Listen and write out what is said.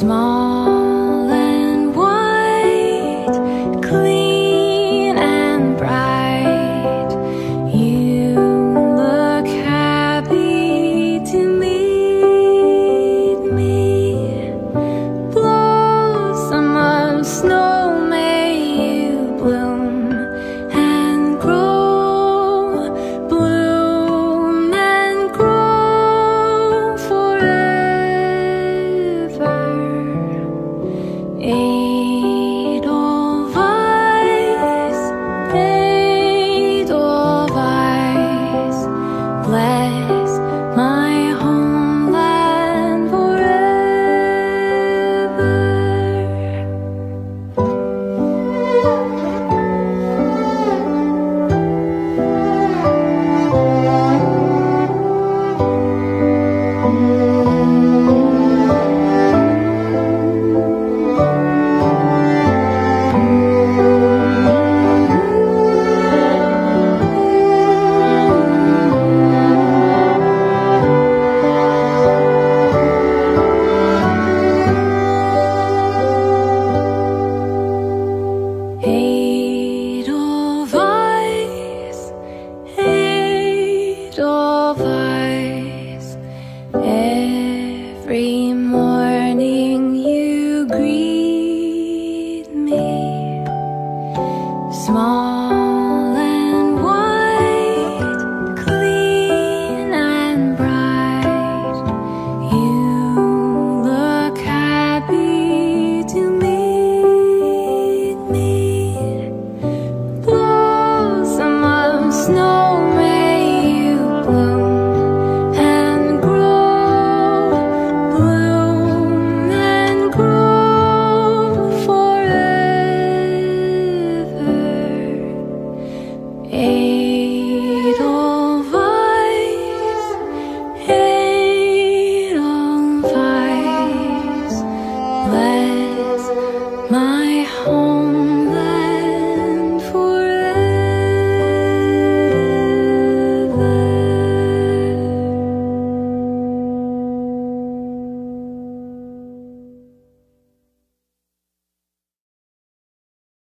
small Hey.